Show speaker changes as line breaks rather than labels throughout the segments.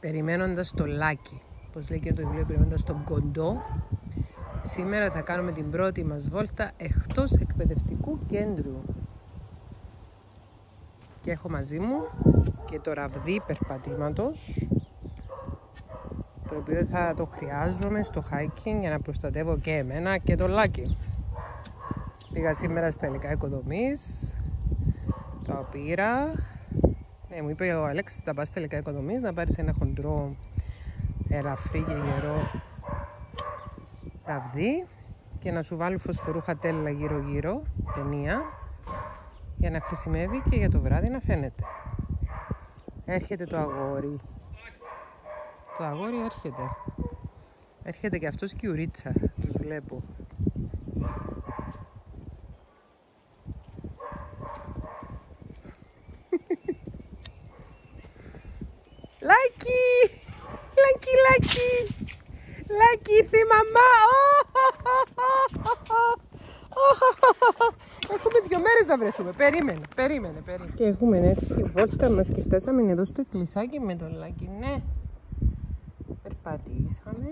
περιμένοντας το λάκι. Πώς λέει και το βιβλίο, περιμένοντας τον κοντό. Σήμερα θα κάνουμε την πρώτη μας βόλτα εκτός εκπαιδευτικού κέντρου. Και έχω μαζί μου και το ραβδί περπατήματος το οποίο θα το χρειάζομαι στο hiking για να προστατεύω και εμένα και το λάκι. Πήγα σήμερα στα υλικά οικοδομής, το πήρα. Ναι, μου είπε ο Αλέξης να πας στα υλικά οικοδομής, να πάρεις ένα χοντρό ελαφρύ και γερό ραβδί και να σου βάλει φωσφορούχα τέλα γύρω γύρω, ταινία, για να χρησιμεύει και για το βράδυ να φαίνεται. Έρχεται το αγόρι. Το αγόρι έρχεται. Έρχεται και αυτός και η ουρίτσα, τους βλέπω. Λάκι! Λάκι, Λάκι! Λάκι, ήρθε η μαμά! Έχουμε δύο μέρες να βρεθούμε. Περίμενε, περίμενε, περίμενε. Και έχουμε έρθει τη βόλτα μας και φτάσαμε εδώ στο εκκλησάκι με τον Λάκι. Ναι. Περπατήσαμε.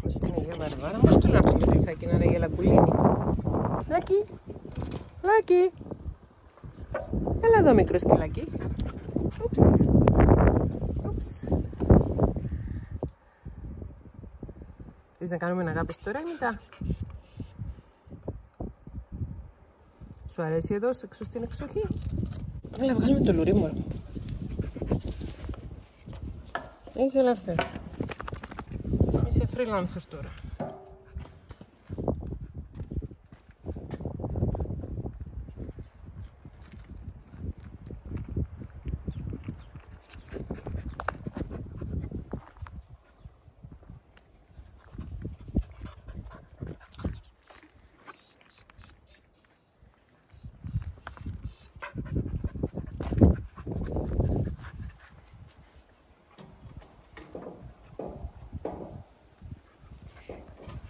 Προς την Αγία Βαρβάρα. Πώς το αυτό το εκκλησάκι να είναι για λακουλίνη. Λάκι. Λάκι. Έλα εδώ μικρός σκυλάκι. Ούψ. Ούψ. Θες να κάνουμε αγάπη τώρα ή μετά. Σου αρέσει εδώ στο έξω στην εξοχή; Έλα βγάλουμε το λουρί μου. Είσαι ελεύθερος. Είσαι freelancer τώρα.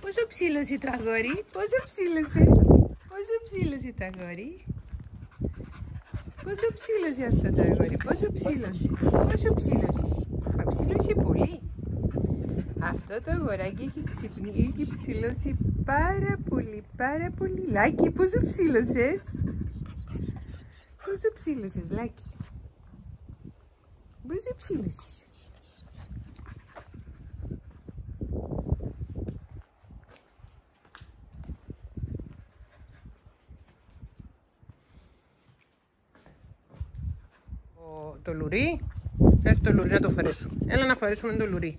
Πόσο ψήλωσε το αγόρι, πόσο ψήλωσε, πόσο ψήλωσε το αγόρι. Πόσο ψήλωσε αυτό το αγόρι, πόσο ψήλωσε, πόσο ψήλωσε. Μα ψήλωσε πολύ. Αυτό το αγοράκι έχει ξυπνήσει και ψηλώσει πάρα πολύ, πάρα πολύ. Λάκι, πόσο ψήλωσες; Πόσο ψήλωσες, Λάκι. Πόσο ψήλωσες; Το λουρί. Έρθει το λουρί να το φορέσω. Έλα να φορέσουμε το λουρί.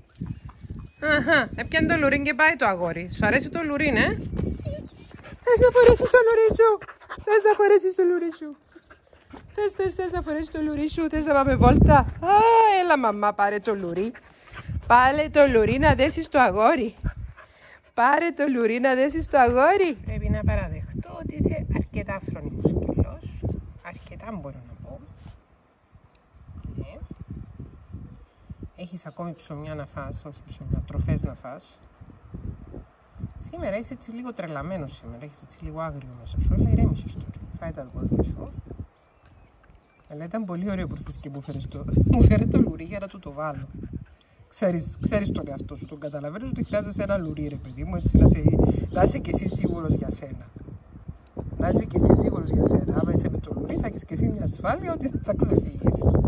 Αχα, έπιανε το λουρί και πάει το αγόρι. Σου αρέσει το λουρί, ναι; Θες να φορέσεις το λουρί σου; Θες να φορέσεις το λουρί σου; Θες, θες, θες να φορέσεις το λουρί σου; Θες να πάμε βόλτα; Α, έλα μαμά, πάρε το λουρί. Πάρε το λουρί να δέσεις το αγόρι. Πάρε το λουρί να δέσεις το αγόρι. Πρέπει να παραδεχτώ ότι είσαι αρκετά φρονικός κιλός. Αρκετά μπορώ να πω. Έχεις ακόμη ψωμιά να φας, όχι ψωμιά, τροφές να φας. Σήμερα είσαι έτσι λίγο τρελαμένος σήμερα, έχεις έτσι λίγο άγριο μέσα σου, αλλά ηρέμησες τώρα. Φάει τα δόντια σου. Αλλά ήταν πολύ ωραίο που ήρθες και μου φέρες το, μου φέρε το λουρί για να του το βάλω. Ξέρεις, ξέρεις τον εαυτό σου, τον καταλαβαίνεις ότι χρειάζεσαι ένα λουρί ρε παιδί μου, έτσι να, σε, να είσαι και εσύ σίγουρος για σένα. Να είσαι και εσύ σίγουρος για σένα. Άμα είσαι με το λουρί θα έχεις και εσύ μια ασφάλεια ότι θα ξεφύγεις καθίσαμε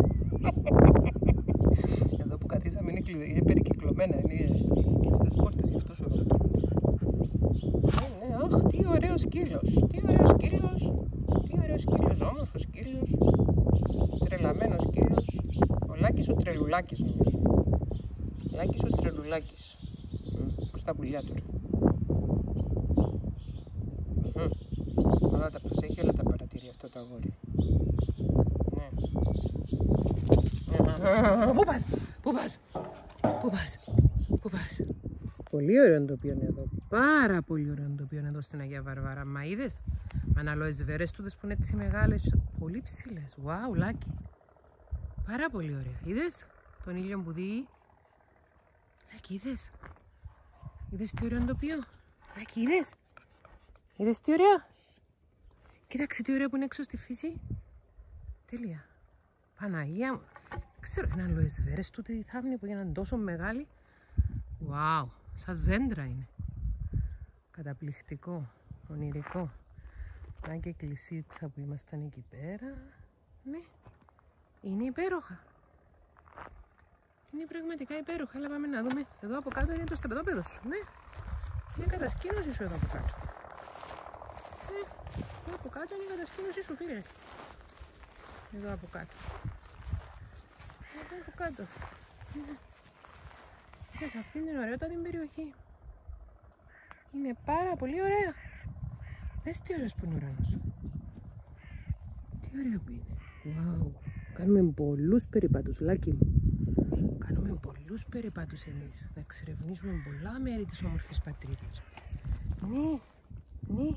είναι, είναι περικυκλωμένα, είναι κλειστές πόρτες, γι' αυτό σου ρωτώ. Ναι, ναι, αχ, τι ωραίος σκύλος, τι ωραίος σκύλος, τι ωραίος σκύλος, όμορφος σκύλος, τρελαμένος σκύλος, ο Λάκης ο Τρελουλάκης νομίζω. Λάκης ο Τρελουλάκης, προς τα πουλιά του. Όλα τα προσέχει, όλα τα παρατηρεί αυτό το αγόρι. Ναι. Πού πας, πού πας, πού πας, πού πας; Πολύ ωραίο τοπίο είναι εδώ. Πάρα πολύ ωραίο τοπίο είναι εδώ στην Αγία Βαρβάρα. Μα είδες, αναλόες βέρες τούτες που είναι έτσι μεγάλες, πολύ ψηλές. Wow, λάκι. Πάρα πολύ ωραία. Είδες τον ήλιο που δει; Λάκι, είδες; Είδες τι ωραίο τοπίο. Λάκι, είδες; Είδες τι ωραία; Κοίταξε τι ωραία που είναι έξω στη φύση. Τέλεια. Παναγία μου. Δεν ξέρω, είναι αλοεσβέρες τούτη η θάμνη που έγιναν τόσο μεγάλη. Wow, σαν δέντρα είναι. Καταπληκτικό, ονειρικό. Να και εκκλησίτσα που ήμασταν εκεί πέρα. Ναι, είναι υπέροχα. Είναι πραγματικά υπέροχα. Αλλά πάμε να δούμε. Εδώ από κάτω είναι το στρατόπεδο σου. Ναι. Είναι κατασκήνωση σου εδώ από κάτω. Ναι. Εδώ από κάτω είναι η κατασκήνωση σου, φίλε. Εδώ από κάτω. Εδώ από κάτω. Ναι. Είσαι σε αυτήν την ωραιότατη περιοχή. Είναι πάρα πολύ ωραία. Δες τι ωραίος που είναι ο ουρανός. Τι ωραίο που είναι. Wow. Κάνουμε πολλούς περιπάτους, Λάκη μου. Κάνουμε πολλούς περιπάτους εμείς. Θα εξερευνήσουμε πολλά μέρη της όμορφης πατρίδας. Ναι, ναι.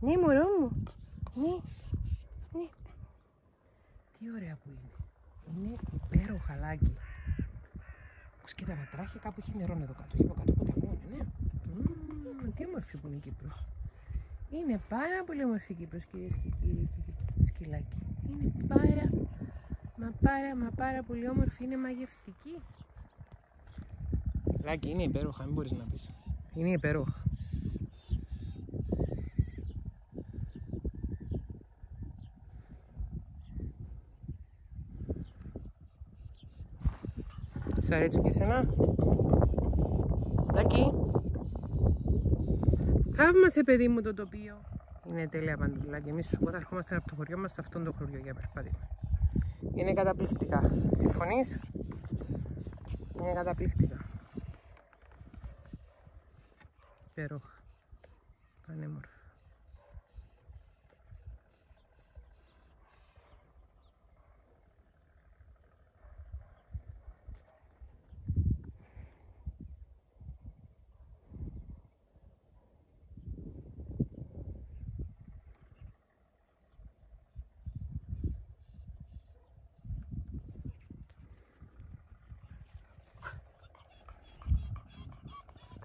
Ναι, μωρό μου. Ναι, ναι. Τι ωραία που είναι. Είναι υπέροχα, Λάκη. Όπως και τα βατράχια κάπου έχει νερό εδώ κάτω. Έχει από κάτω ποταμό, ναι. Μμμ, τι όμορφη που είναι η Κύπρος. Είναι πάρα πολύ όμορφη η Κύπρος, κυρίες και κύριοι και σκυλάκι. Είναι πάρα, μα πάρα, μα πάρα πολύ όμορφη. Είναι μαγευτική. Λάκη, είναι υπέροχα, μην μπορείς να πεις. Είναι υπέροχα. Σ' αρέσουν και εσένα; Λάκη. Θαύμασε παιδί μου το τοπίο. Είναι τέλεια παντουλά και εμείς σου πω θα ερχόμαστε από το χωριό μας σε αυτόν το χωριό για περπάτημα. Είναι καταπληκτικά. Συμφωνείς; Είναι καταπληκτικά. Υπέροχα. Πανέμορφα.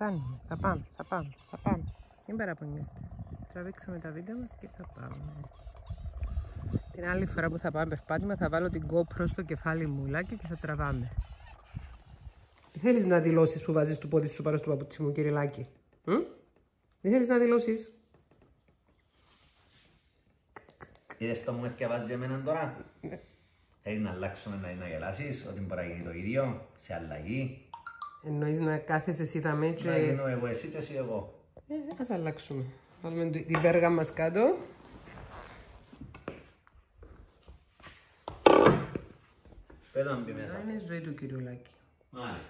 Φτάνει. Θα πάμε, θα πάμε, θα πάμε. Μην παραπονιέστε. Τραβήξαμε τα βίντεο μας και θα πάμε. Την άλλη φορά που θα πάμε περπάτημα θα βάλω την GoPro στο κεφάλι μου λάκι και θα τραβάμε. Τι θέλεις να δηλώσεις που βάζεις το πόδι σου πάνω στο παπούτσι μου κύριε Λάκη; Μ; Τι θέλεις να δηλώσεις;
Είδες το μου έσκευάζεις για μένα τώρα. Θέλεις να αλλάξουμε να, να γελάσεις, ότι μπορεί να γίνει το ίδιο, σε αλλαγή.
Εννοείς να κάθεσαι εσύ θα με και...
Να γίνω εγώ εσύ και εσύ εγώ.
Ε, ας αλλάξουμε. Βάλουμε τη τη βέργα μας κάτω.
Πέρα να μπει μέσα.
Αυτά είναι η ζωή του κύριου Λάκη.
Μάλιστα.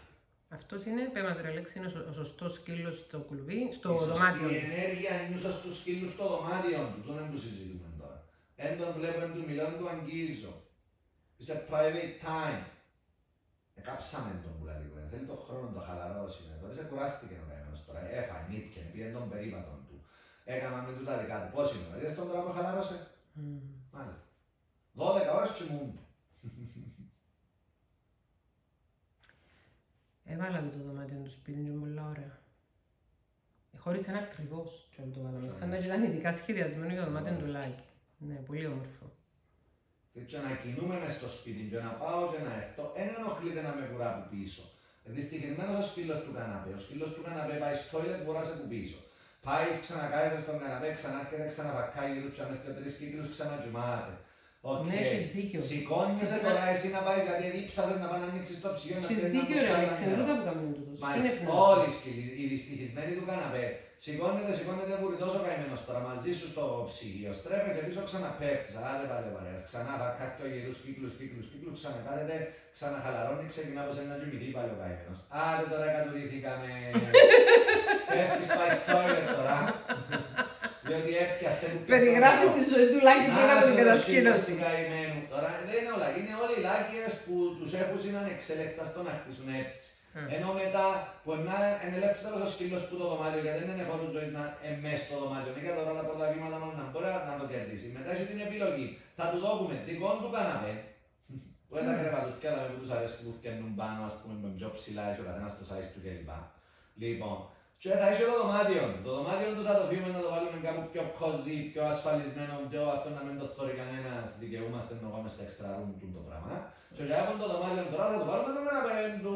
Αυτός είναι, πέ μας ρε Λέξη, είναι ο σω- ο σωστός σκύλος στο κουλβί, στο
Ίσως
δωμάτιο.
Η ενέργεια νιούσα στους σκύλους στο δωμάτιο του, τον δεν του συζητούμε τώρα. Εν τον βλέπω, εν του μιλώ, εν του αγγίζω. It's a private time. Εκάψαμε τον που λέει λίγο, θέλει τον χρόνο να το χαλαρώσει. Τώρα σε κουράστηκε ο καημένος τώρα, έφαγε, νύτηκε, πήγε τον περίπατον του. Έκανα με τούτα δικά του. Πώς είναι, είδες τον τώρα που χαλάρωσε. Μάλιστα. 12 ώρες κοιμούνται.
Έβαλα το δωμάτιο του σπίτι, είναι πολύ ωραία. Χωρίς ένα ακριβώς και το βάλαμε. Σαν να ήταν ειδικά σχεδιασμένο για το δωμάτιο του Λάκη. Ναι, πολύ όμορφο.
Και να κινούμε μες στο σπίτι και να πάω και να έρθω, δεν ενοχλείται να με κουρά από πίσω. Δυστυχισμένος ο σκύλος του καναπέ. Ο σκύλος του καναπέ πάει στο toilet, βουράσε από πίσω. Πάει, ξανακάθεται στον καναπέ, ξανάρχεται, ξαναβακάει γύρω και αμέσως και τρεις κύκλους, ξανακοιμάται. Οκ.
Ναι, έχεις δίκιο.
Σηκώνεσαι
Συχνά-
τώρα εσύ να πάει γιατί δίψασες να πάει να ανοίξεις το ψυγείο να
Έχεις
πιεις ένα
δίκιο ρε
μπουκάλι
Λέξη, είναι
νερό.
τούτα που κάνουν τούτος. Είναι
Μάλιστα.
πνεύμα.
Όλοι οι σκύλοι, οι δυστυχισμένοι του καναπέ. Σηκώνεται, σηκώνεται που είναι τόσο καημένος τώρα μαζί σου στο ψυγείο. Στρέφεσαι πίσω, ξαναπέφτεις. Άντε πάλι παρέας. Ξανά θα κάθεται ο γυρούς κύκλους, κύκλους, κύκλους. Ξανακάθεται, ξαναχαλαρώνει, ξεκινά από ένα κοιμηθεί πάλι ο καημένος. Άντε τώρα κατουρήθηκαμε. Φεύγεις, πάει στο toilet τώρα. Διότι έπιασε που πιάσε το
Περιγράφεις
νερό.
τη ζωή του Λάκη πριν από την κατασκήνωση.
του καημένου. Τώρα δεν είναι όλα. Είναι όλοι οι λάκκες που τους έχουν είναι ανεξέλεκτα στο να χτίσουν έτσι. Ενώ μετά που να είναι ελεύθερος ο σκύλος που το δωμάτιο γιατί δεν είναι χώρος ζωής να είναι μέσα στο δωμάτιο. Είναι τώρα τα πρώτα βήματα μόνο να μπορεί να το κερδίσει. Μετά έχει την επιλογή. Θα του δώσουμε δικό του καναπέ. Που δεν τα κρεβατούθηκια τα που τους αρέσει που φτιάχνουν πάνω ας πούμε με πιο ψηλά έχει ο καθένας το size του κλπ. Λοιπόν, Και θα έχει το δωμάτιο. Το δωμάτιο του θα το φύγουμε να το βάλουμε κάπου πιο cozy, πιο ασφαλισμένο, πιο αυτό να μην το θωρεί κανένας. Δικαιούμαστε να πάμε σε extra room του το πράγμα. Και για αυτό το δωμάτιο τώρα θα το βάλουμε το καναπέντου.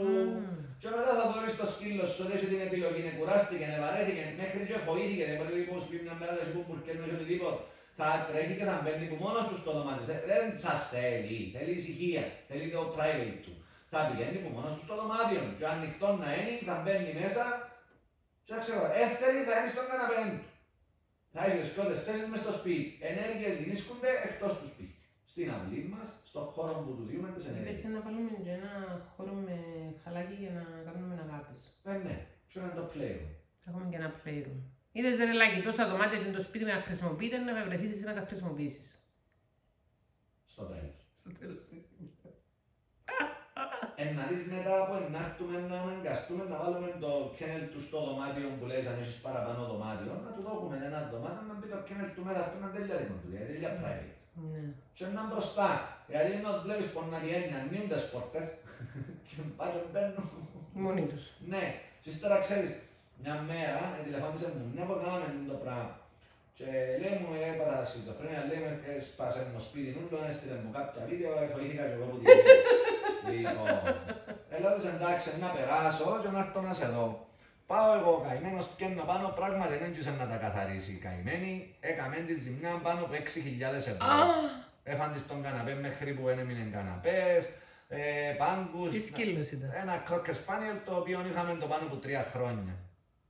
Και μετά θα μπορείς το σκύλο σου ότι έχει την επιλογή, να κουράστηκε, να βαρέθηκε, μέχρι και φοήθηκε, δεν μπορεί λοιπόν σου πει μια μέρα να σου πει και όχι οτιδήποτε. Θα τρέχει και θα μπαίνει που μόνος του στο δωμάτιο. Θε- Δεν σας θέλει, θέλει ησυχία, θέλει το private του. Θα πηγαίνει που μόνος του στο δωμάτιο. Και αν ανοιχτό να είναι, θα μπαίνει μέσα και θα ξέρω, ε, θέλει, θα είναι στον καναπέ του. Θα έχει και τέσσερις μες στο σπίτι. Ενέργειες γυρίσκονται εκτός του σπίτι. Στην αυλή μας, στον χώρο που του διούμε τις ενέργειες.
Έτσι να βάλουμε και ένα χώρο με χαλάκι για να κάνουμε αγάπης.
Ε, ναι, και να το πλέον.
Θα έχουμε και ένα playroom. Είδες ρε Λάκη, τόσα δωμάτια και το σπίτι με να χρησιμοποιείτε, να με βρεθείς εσύ να τα χρησιμοποιήσεις.
Στο τέλος.
Στο τέλος της ημέρας.
Ε, να δεις μετά από να έρθουμε να αναγκαστούμε να βάλουμε το κένελ του στο δωμάτιο που λες αν έχεις παραπάνω δωμάτιο, να του δώσουμε ένα δωμάτιο να μπει το κένελ του μέσα, αυτό είναι τέλεια δικό του, δηλαδή τέλεια private.
Ναι.
Και να μπροστά, γιατί ενώ βλέπεις πως να βγαίνει, ανοίγουν τις πόρτες και πάει και μπαίνουν.
Μόνοι τους.
Ναι, και ύστερα ξέρεις, μια μέρα ε, τηλεφώνησε μου, μια που κάναμε το πράγμα. Και λέει μου, ε, έπαθα σχιζοφρένεια, λέει μου, ε, σπάσε μου το σπίτι νουλό, έστειλε μου κάποια βίντεο, ε, φοήθηκα και εγώ που τη Λοιπόν, ε, λέω της, εντάξει, να περάσω και να έρθω να σε δω. Πάω εγώ καημένος και να πάνω, πράγματι δεν έντυσε να τα καθαρίσει η καημένη, έκαμε τη ζημιά πάνω από 6.000 ευρώ. Έφαν της τον καναπέ μέχρι που δεν έμεινε καναπές, ε, πάγκους.
Τι σκύλος ήταν.
Ένα Cocker Spaniel το οποίο είχαμε το πάνω από τρία χρόνια.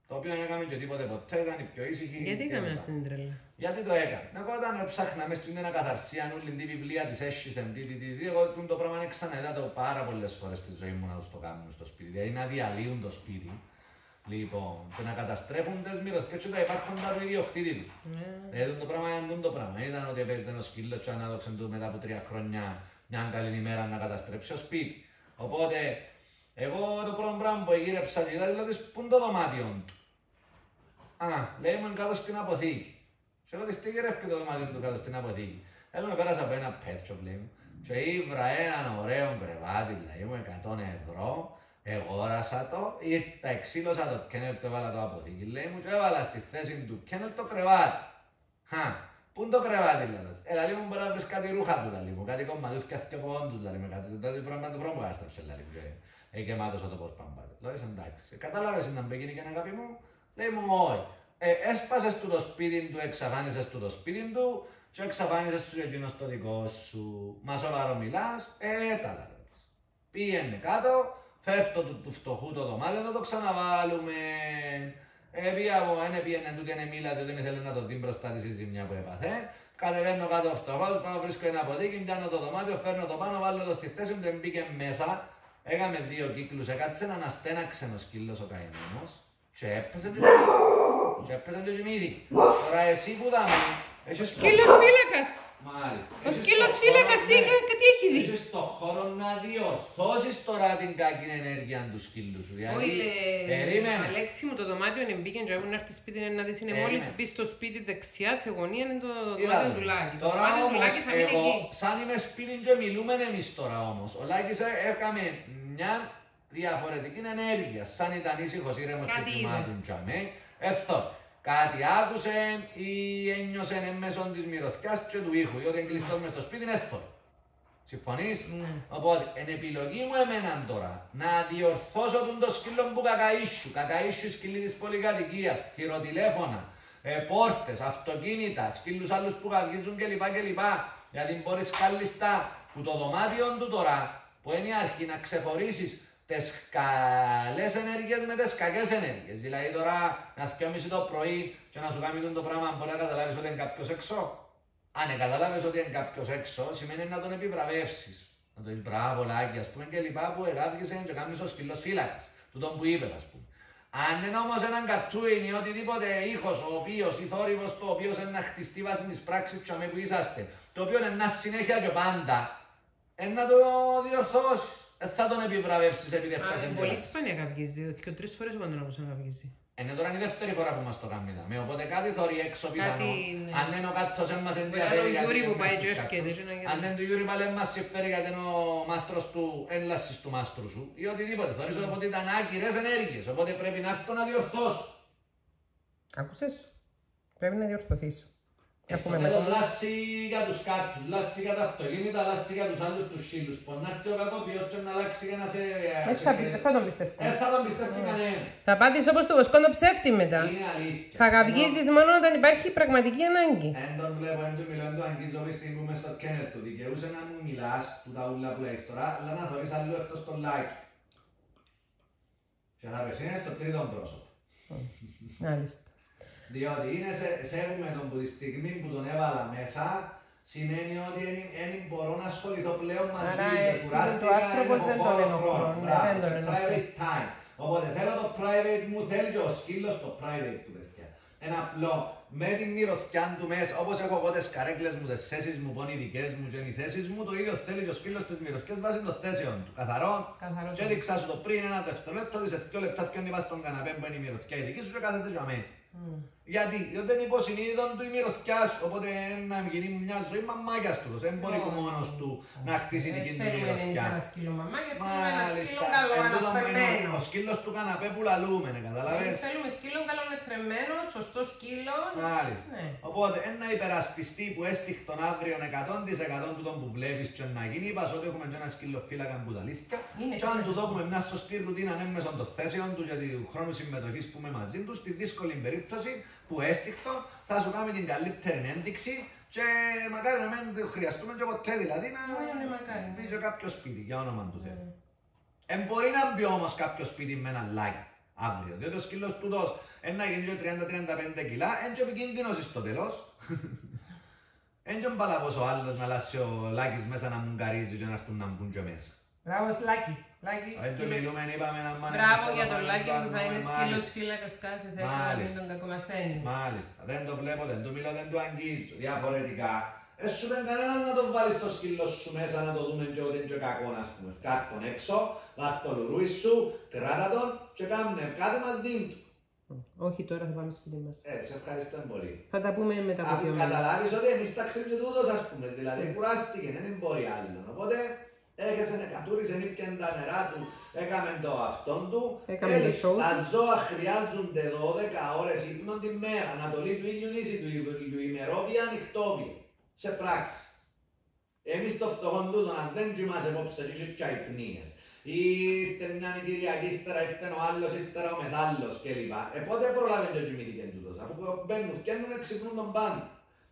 Το οποίο δεν έκαμε και τίποτε ποτέ, ήταν η πιο ήσυχη.
Γιατί
και
έκαμε
λοιπά.
αυτή την τρέλα;
Γιατί το έκανα. Εγώ όταν ψάχνα μέσα στην ένα καθαρσία, όλη την βιβλία της έσχισεν, τι, τι, τι, τι, εγώ τούτο το πράγμα δεν ξαναείδα το πάρα πολλές φορές στη ζωή μου να τους το κάνουν στο σπίτι. Δηλαδή να διαλύουν το σπίτι. Λοιπόν, και να καταστρέφουν τις μοίρες και έτσι τα υπάρχουν τα του ιδιοκτήτη τους.
Ναι.
Δηλαδή το πράγμα είναι το πράγμα. Ήταν ότι έπαιζε ένα σκύλος και ανάδοξε του μετά από τρία χρόνια μια καλή ημέρα να καταστρέψει το σπίτι. Οπότε, εγώ το πρώτο πράγμα που εγύρεψα και είδα δηλαδή πού είναι το δωμάτιο του; Α, λέει μου είναι κάτω στην αποθήκη. Σε λέω τι γυρεύει το δωμάτιο του κάτω στην αποθήκη. Έλα πέρασα από ένα pet shop λέει μου και ήβρα έναν ωραίο κρεβάτι, λέει μου 100 ευρώ. Εγόρασα το, ήρθα, εξήλωσα το κένελ, το έβαλα το αποθήκη, λέει μου, και έβαλα στη θέση του κένελ το κρεβάτι. Χα, πού είναι το κρεβάτι, λέω. Έλα, λίγο μπορεί να βρεις κάτι ρούχα του, λέει μου, κάτι κομμάτους και αυτοκοπών του, λέει με κάτι, το πράγμα το πρώτο που άσταψε, λέει μου, και εγεμάτωσα το πώς πάμε πάλι. Λέω, είσαι εντάξει. Ε, Κατάλαβες να μπήκε και ένα αγάπη μου, λέει μου, όχι. Ε, έσπασες του το σπίτι του, εξαφάνισες του το σπίτι του και εξαφάνισες σου εκείνος το δικό σου. Μα σοβαρό μιλάς, ε, τα λες. Πήγαινε κάτω, φέρτο του, του φτωχού το δωμάτιο, να το ξαναβάλουμε. Ε, πήγα από ένα πήγαινε τούτη είναι μίλατε, δεν ήθελε να το δει μπροστά της η ζημιά που έπαθε. Κατεβαίνω κάτω φτωχός, πάω βρίσκω ένα αποδίκη, πιάνω το δωμάτιο, φέρνω το πάνω, βάλω το στη θέση μου, δεν μπήκε μέσα. Έκαμε δύο κύκλους, έκατσε έναν αστέναξε ο σκύλος ο καημένος και έπεσε και και έπεσε και κοιμήθηκε. Τώρα εσύ που δάμε, έχεις το-
Σκύλος φύλακας.
Μάλιστα.
Ο
Έχεις
σκύλος
το
φύλακας
χώρο,
τι
ναι.
είχε και τι έχει δει.
Έχεις το χώρο να διορθώσεις τώρα την κακή ενέργεια του σκύλου σου. Δηλαδή,
Όχι, λέ,
περίμενε.
Αλέξη μου το δωμάτιο είναι μπήκε και να έρθει σπίτι να δεις είναι
Περίμενε.
μόλις μπει στο σπίτι δεξιά σε γωνία είναι το
Είδατε.
δωμάτιο του Λάκη. Το
Τώρα
δωμάτιο του
όμως,
Λάκη θα μείνει
εγώ,
εκεί.
σαν είμαι σπίτι και μιλούμε εμείς τώρα όμως, ο Λάκης ε, έκαμε μια διαφορετική ενέργεια. Σαν ήταν ήσυχος ήρεμος και
Κάτι
κοιμάτουν τζαμέ. Εθώ. Κάτι άκουσε ή ένιωσε μέσω της μυρωδιάς και του ήχου, διότι είναι κλειστός μες στο σπίτι είναι εθώ. Συμφωνείς;
Ναι.
Οπότε, εν επιλογή μου εμέναν τώρα να διορθώσω τον το σκύλο που κακαΐσου, κακαΐσου σκυλί της πολυκατοικίας, θηροτηλέφωνα, ε, πόρτες, αυτοκίνητα, σκύλους άλλους που καυγίζουν κλπ. κλπ. Γιατί μπορείς κάλλιστα που το δωμάτιο του τώρα, που είναι η αρχή να ξεχωρίσεις τις καλές ενέργειες με τις κακές ενέργειες. Δηλαδή τώρα να θυκιόμισει το πρωί και να σου κάνει το πράγμα μπορεί να καταλάβεις ότι είναι κάποιος έξω. Αν καταλάβεις ότι είναι κάποιος έξω, σημαίνει να τον επιβραβεύσεις. Να το πεις μπράβο, λάκι, ας πούμε και λοιπά που εγάβγησε και κάνεις ο σκυλός φύλακας. Τούτον που είπες, ας πούμε. Αν είναι όμως έναν κατσούιν ή οτιδήποτε ήχος, ο οποίος, ή θόρυβος το οποίος είναι να χτιστεί βάσει της πράξης και που είσαστε, το οποίο είναι να συνέχεια και πάντα, ε, να το διορθώσεις. Ε, θα τον επιβραβεύσεις επειδή
Α,
έφτασε
είναι πολύ σπάνια καυγίζει, και τρεις φορές εγώ τον άκουσα να καυγίζει.
είναι τώρα είναι η δεύτερη φορά που μας το κάνουμε. Με οπότε κάτι θωρεί έξω πιθανό.
ναι.
Αν είναι ο κάτος δεν μας
Μπορεί
ενδιαφέρει
να είναι ο Γιούρι που
είναι
πάει
στους
και έρχεται,
κάτους.
και να γίνει.
Αν είναι του Γιούρι πάλι δεν μας συμφέρει γιατί είναι ο μάστρος του έλασης του μάστρου σου ή οτιδήποτε. Θωρείς ότι ήταν άκυρες ενέργειες. Οπότε πρέπει να έρθω να διορθώσω.
Άκουσες; Πρέπει να διορθωθείς.
Και στο
Έχουμε
τέλος
μετά.
λάσσει για τους κάποιους, λάσσει για τα αυτοκίνητα, λάσσει για τους άλλους τους σύλλους. Πονάρει ο κακοποιός και να αλλάξει και να σε...
Δεν θα, πει- δεν θα τον πιστεύω.
Δεν θα τον πιστεύει κανένα.
Θα πάτεις όπως το βοσκό το ψεύτη μετά.
Είναι αλήθεια.
Θα καυγίζεις μόνο όταν υπάρχει πραγματική ανάγκη.
Εν τον βλέπω, εν του μιλώ, εν του αγγίζω πες την που μες στο κένερ του. Δικαιούσε να μου μιλάς, του τα ούλα που λέγεις τώρα, αλλά να θωρείς αλλού εκτός το like. Και θα απευθύνεσαι στο τρίτο πρόσωπο.
Μάλιστα.
Διότι είναι σε, σέβομαι τον που τη στιγμή που τον έβαλα μέσα, σημαίνει ότι δεν μπορώ να ασχοληθώ πλέον μαζί
Άρα,
του.
εσύ
Κουράστηκα,
το άνθρωπος
έχω
δεν τον
χώρο,
ενοχλώ,
χρόνο.
ναι,
Μπράβο,
δεν τον
σε
ενοχλώ.
private time. Οπότε θέλω το private μου, θέλει και ο σκύλος το private του, παιδιά. Ένα απλό, με την μυρωθιά του μέσα, όπως έχω εγώ τις καρέκλες μου, τις θέσεις μου, πόνοι δικές μου και οι θέσεις μου, το ίδιο θέλει και ο σκύλος τις μυρωθιές βάσει των θέσεων του. Καθαρό,
Καθαρός.
και έδειξα σου το πριν ένα δευτερόλεπτο, ότι σε δύο λεπτά πιάνει πας στον καναπέ που είναι η μυρωθιά η δική σου και κάθεται για μένα. Γιατί, διότι είναι υποσυνείδητο του η μυρωθιά σου, οπότε να γίνει μια ζωή μαμάκιας του, δεν μπορεί που μόνος του να χτίσει δική του
Θέλουμε εμείς
μυρωθιά.
ένας σκύλος μαμάκια, θέλουμε ένα σκύλο
Μάλιστα,
καλό,
εν τούτον
αναφερμένο.
μένω, ο σκύλος του καναπέ που λαλούμε,
Εμείς
καταλαβες.
θέλουμε σκύλο καλονεθρεμμένο, σωστό σκύλο.
Μάλιστα.
Ναι.
Οπότε, ένα υπερασπιστή που έστειχ τον αύριο 100% του τον που βλέπεις και να γίνει, είπας σου ότι έχουμε και ένα σκύλο φύλακα που τα αλήθεια.
Είναι
Και αν
φύλακα.
του δώσουμε μια σωστή ρουτίνα έμμεσον των θέσεων του για του χρόνου συμμετοχής που είμαι μαζί τους, στη δύσκολη περίπτωση που έστειχτο θα σου κάνει την καλύτερη ένδειξη και μακάρι να μην το χρειαστούμε και ποτέ δηλαδή να
Ναι, ναι, μακάρι.
μπει και κάποιος σπίτι για όνομα του Θεού. Εν μπορεί να μπει όμως κάποιος σπίτι με ένα like αύριο, διότι ο σκύλος τούτος ένα γίνει και 30-35 κιλά, είναι και επικίνδυνος στο τέλος. Εν και μπαλαβός ο άλλος να λάσει ο Λάκης μέσα να μου καρίζει και να έρθουν να μπουν και μέσα.
Μπράβο, Λάκη. Λάκη,
Δεν το
σκύλος.
μιλούμε, είπαμε να μάνε.
Μπράβο
να
για
το
τον
μάνε,
Λάκη
το
που θα είναι
μάλιστα.
σκύλος φύλακας κάθε θέση να μην
Μάλιστα.
τον κακομαθαίνει.
Μάλιστα. Δεν το βλέπω, δεν το μιλώ, δεν το αγγίζω. Διαφορετικά. Ε, σου δεν κανένας να τον βάλεις το σκύλο σου μέσα να το δούμε και ότι είναι και κακό, ας πούμε. Φτιάχ' τον έξω, βάρ' το λουρούι σου, κράτα τον και κάμνε κάτι μαζί του.
Όχι, τώρα θα πάμε στο σπίτι μας.
Ε, σε ευχαριστώ πολύ.
Θα τα πούμε μετά από δύο
Αν
μέρες.
καταλάβεις ότι είναι στα τούτος ας πούμε, δηλαδή κουράστηκε, δεν μπορεί άλλο. Οπότε έχασε να κατούρισε, ήπιαν τα νερά του, έκαμε το αυτόν του.
Έκαμε το
Έλειξε.
show του.
Τα ζώα χρειάζονται 12 ώρες ύπνο τη μέρα, ανατολή του ήλιου δύση του ήλιου, ημερόβια, νυχτόβια, σε πράξη. Εμείς το φτωχόν τούτο, αν δεν κοιμάσαι απόψε και είσαι αϊπνίες. Ήρθε μια η Κυριακή, ύστερα ήρθε ο άλλος, ύστερα ο μεθάλλος κλπ. Ε, πότε προλάβει και κοιμήθηκε τούτος, αφού μπαίνουν, φτιάχνουν, ξυπνούν τον πάνω.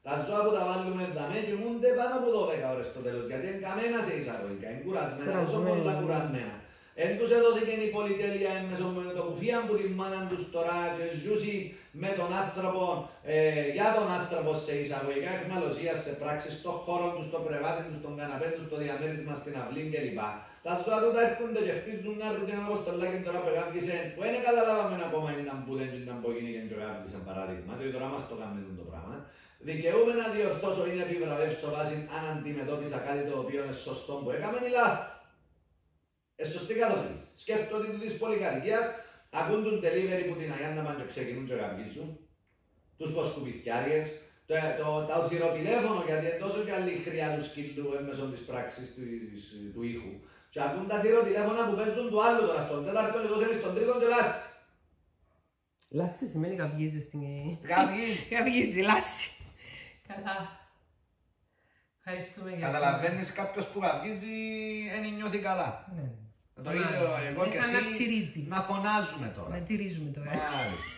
Τα ζώα που τα βάλουμε δαμέ κοιμούνται πάνω από 12 ώρες στο τέλος, γιατί είναι καμένα σε εισαγωγικά, είναι κουρασμένα, όσο
Κουρασμένα.
πολλά κουρασμένα. Εν τους έδωθηκε η πολυτέλεια έμμεσο με το κουφίαν που την μάνα τους τώρα και ζούσι με τον άνθρωπο, ε, για τον άνθρωπο σε εισαγωγικά εχμαλωσία σε πράξεις, στο χώρο τους, στο κρεβάτι τους, στον καναπέ τους, στο διαμέρισμα στην αυλή κλπ. Τα ζώα τούτα έρχονται και χτίζουν μια ρουτίνα όπως το λάκι τώρα που εγάβγησε, που δεν καταλάβαμε ακόμα ήταν που δεν ήταν που γίνει και εγάβγησε παράδειγμα, διότι τώρα μας το κάνουμε το πράγμα. Δικαιούμαι να διορθώσω ή να επιβραβεύσω βάσει αν αντιμετώπισα κάτι το οποίο είναι σωστό που έκαμε ή λάθος. Ε, σωστή κατοχή. Σκέφτομαι ότι της πολυκατοικίας ακούν τον delivery που την Αγιάννα πάνε και ξεκινούν και γαμπίζουν, τους ποσκουπιθιάριες, το, το, τα οθυροτηλέφωνο γιατί είναι τόσο και άλλη χρειά του σκύλου μέσω της πράξης του, του ήχου. Και ακούν τα θηροτηλέφωνα που παίζουν του άλλου τώρα, στον τέταρτο και τόσο στον τρίτο και λάστι.
Λάσsi σημαίνει καυγίζεις στην...
Γαμπίζει.
Καυγίζεις, λάσsi. Καλά. Ευχαριστούμε για
Καταλαβαίνεις κάποιος που γαμπίζει δεν νιώθει καλά.
Ναι.
Το ίδιο εγώ
Είναι
και
σαν να
εσύ
τσιρίζει.
να φωνάζουμε τώρα.
Να τσιρίζουμε τώρα.
Μάλιστα.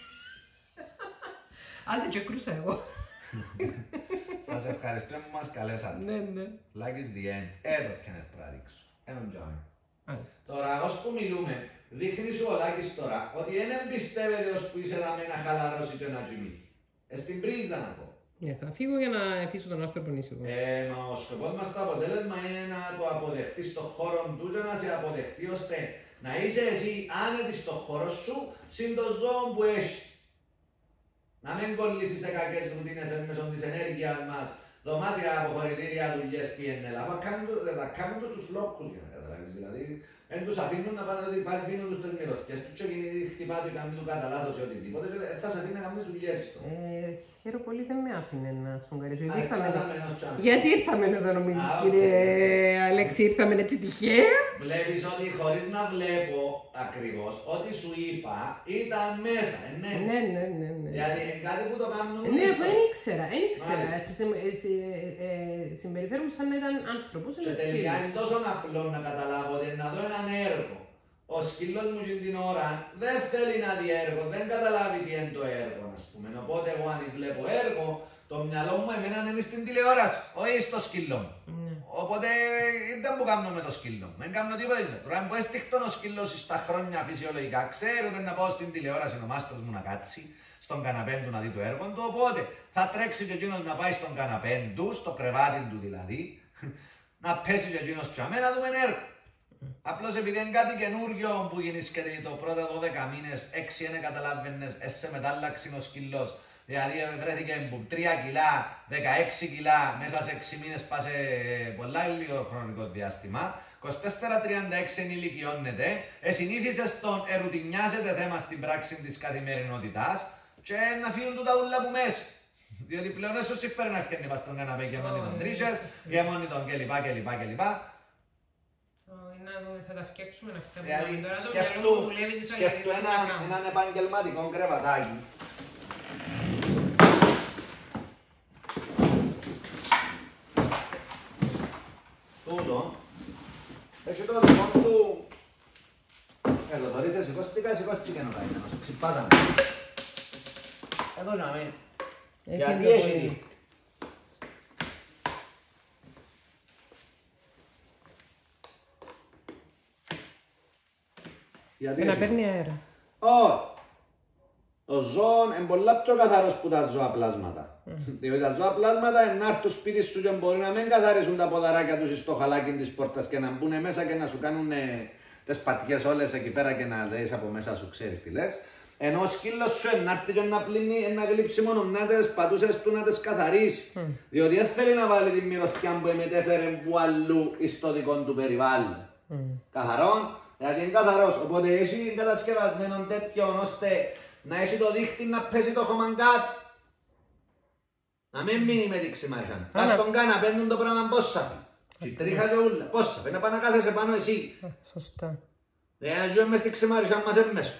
Άντε και κρούσα εγώ.
Σας ευχαριστώ που μας καλέσατε.
Ναι, ναι.
Like is the end. Εδώ και να τράδειξω. Enjoy.
Μάλιστα.
Τώρα, ως που μιλούμε, δείχνεις σου ο Λάκης τώρα ότι δεν εμπιστεύεται ως που είσαι δάμε να χαλαρώσει και να κοιμηθεί. Ε, στην πρίζα να πω.
Ναι, θα φύγω για να αφήσω τον άνθρωπο ήσυχο.
Ε, μα ο σκοπός μας το αποτέλεσμα είναι να το αποδεχτείς στο χώρο του και να σε αποδεχτεί ώστε να είσαι εσύ άνετη στο χώρο σου συν το ζώο που έχεις. Να μην κολλήσεις σε κακές ρουτίνες μέσω της ενέργειας μας, δωμάτια, αποχωρητήρια, δουλειές, PNL. Αφού κάνουν, το- θα κάνουν το στους φλόκους για να καταλάβεις. Δηλαδή, Εν τους αφήνουν να πάνε ότι πας δίνουν τους τις μυρωθιές τους και εκείνη χτυπά του ή κάνει του κατά λάθος ή οτιδήποτε και ε, θα σε αφήνει να κάνεις δουλειές στο.
Ε, χαίρομαι πολύ δεν με άφηνε να σφουγγαρίσω. Γιατί
Α,
ήρθαμε
φτάσαμε
εδώ.
ενός τσάμπι.
Γιατί ήρθαμε εδώ νομίζεις
Α,
κύριε
οκ.
Αλέξη, ήρθαμε έτσι τυχαία;
Βλέπεις ότι χωρίς να βλέπω ακριβώς ό,τι σου είπα ήταν μέσα, ε, ναι.
Ναι, ναι, ναι. ναι.
Γιατί είναι κάτι που το κάνουμε
Ναι,
στο.
αφού δεν ήξερα, δεν ήξερα.
Μάλιστα.
Χρησιμο- ε, συ- ε, ε, Συμπεριφέρομαι σαν να ήταν άνθρωπος,
Και
ένας
τελικά
σκύλο.
είναι τόσο απλό να καταλάβω ότι να δω έναν έργο. Ο σκύλος μου εκείνη την ώρα δεν θέλει να δει έργο, δεν καταλάβει τι είναι το έργο, ας πούμε. Οπότε εγώ αν βλέπω έργο, το μυαλό μου εμένα είναι στην τηλεόραση, όχι στο σκύλο μου.
Ναι.
Οπότε δεν που κάνω με το σκύλο μου, δεν κάνω τίποτα. Τώρα αν πω έστειχτον ο σκύλος στα χρόνια φυσιολογικά, ξέρω ότι να πάω στην τηλεόραση ο μάστος μου να κάτσει στον καναπέ του να δει το έργο του, οπότε θα τρέξει και εκείνος να πάει στον καναπέ του, στο κρεβάτι του δηλαδή, να πέσει και εκείνος και αμένα να δούμε έργο. Απλώς επειδή είναι κάτι καινούριο που γεννήσκεται το πρώτα 12 μήνες, 6 είναι καταλάβαινες, έσαι μετάλλαξη ο σκυλός. Δηλαδή βρέθηκε που 3 κιλά, 16 κιλά, μέσα σε 6 μήνες πας σε πολλά λίγο χρονικό διάστημα. 24-36 ενηλικιώνεται, εσυνήθισες τον ερουτινιάζεται θέμα στην πράξη της καθημερινότητας και να φύγουν του τα ούλα που μέσα. Διότι πλέον έσως συμφέρει να φτιάχνει πας στον καναπέ και μόνοι τον τρίτσες, και μόνοι τον κλπ. κλπ. κλπ.
Όχι, Να δούμε, θα τα φτιάξουμε αυτά που
Δηλαδή,
κάνουμε. Τώρα το
σκεφτού,
μυαλό μου δουλεύει τις αλλαγές
σκεφτού
που
ένα,
να κάνω.
έναν επαγγελματικό κρεβατάκι. Τούτο, έχει το δικό του... Εδώ το ρίσε, σηκώστηκα, σηκώστηκε να πάει, να σου ξυπάταμε. Εδώ να μην.
Έχει
Γιατί
λίγο
έχει Γιατί
Και να
έχει δει.
παίρνει αέρα.
Όχι. Ο ζώο είναι πολλά πιο καθαρός που τα ζώα πλάσματα. Διότι τα ζώα πλάσματα είναι να έρθουν στο σπίτι σου και μπορεί να μην καθαρίσουν τα ποδαράκια τους στο χαλάκι της πόρτας και να μπουν μέσα και να σου κάνουν ε, τις πατιές όλες εκεί πέρα και να δεις από μέσα σου ξέρεις τι λες. Ενώ ο σκύλος σου είναι να έρθει και να πλύνει, ε, να γλύψει μόνο να τις πατούσες του να τις καθαρίσει. Διότι δεν θέλει να βάλει τη μυρωθιά που μετέφερε που αλλού στο δικό του περιβάλλον. Καθαρόν, γιατί είναι καθαρός. Οπότε έχει κατασκευασμένο τέτοιο ώστε να έχει το δίχτυ να πέσει το χωμαν κάτω. Να μην μείνει με τη ξημαρίσαν. Πας στον κάνα παίρνουν το πράγμα πόσα. Και τρίχα και ούλα. Πόσα. Πρέπει να πάει να κάθεσαι πάνω εσύ.
Α, Σωστά.
Δεν να ζούμε στη ξημαρίσαν μας έμμεσο.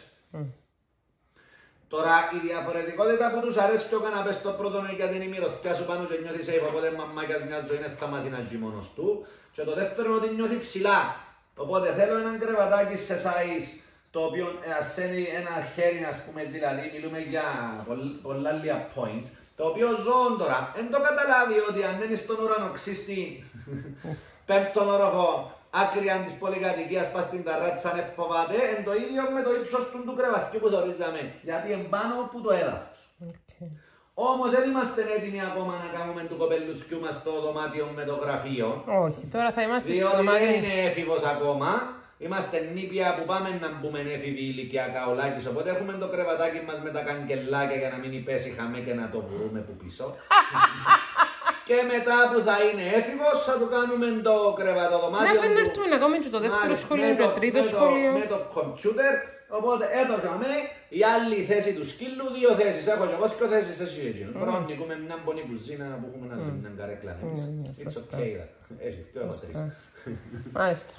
Τώρα η διαφορετικότητα που τους αρέσει πιο καναπές στο πρώτο είναι γιατί είναι η μυρωθιά σου πάνω και νιώθεις safe οπότε μαμάκιας μιας ζωής είναι θα μάθει να ζει μόνος του και το δεύτερο είναι ότι νιώθεις ψηλά οπότε θέλω έναν κρεβατάκι σε size το οποίο ε, ασένει ένα χέρι ας πούμε δηλαδή μιλούμε για πολλ- πολλά λίγα points το οποίο ζώο τώρα δεν το καταλάβει ότι αν είναι στον ουρανοξύστη πέμπτον όροφο άκρια της πολυκατοικίας πας στην ταράτσα δεν φοβάται εν το ίδιο με το ύψος του του κρεβαθιού που θωρίζαμε γιατί είναι πάνω που το έδαφος.
Οκ.
Όμως δεν είμαστε έτοιμοι ακόμα να κάνουμε του κοπελουθιού μας το δωμάτιο με το γραφείο
Όχι, τώρα θα είμαστε στο
διότι δεν
δωμάτιο.
είναι έφηβος ακόμα. Είμαστε νήπια που πάμε να μπούμε έφηβοι ηλικιακά ο Λάκυς, οπότε έχουμε το κρεβατάκι μας με τα καγκελάκια για να μην πέσει χαμέ και να το βρούμε που πίσω. και μετά που θα είναι έφηβος θα του κάνουμε το κρεβατοδωμάτιο
Να φέρνει να
του.
έρθουμε να κάνουμε και το δεύτερο
Μάλιστα,
σχολείο
με
και το τρίτο
με
σχολείο.
Με το κομπιούτερ, οπότε εδώ με η άλλη θέση του σκύλου, δύο θέσεις. Έχω και εγώ δύο θέσεις, εσύ εκείνο. Μπορούμε να νοικούμε μια μπονή κουζίνα που έχουμε να δούμε μια καρέκλα. εμείς.
ναι,
It's
σωστά.
okay. that. Έχει, δύο έχω τρεις.
Μάλιστα.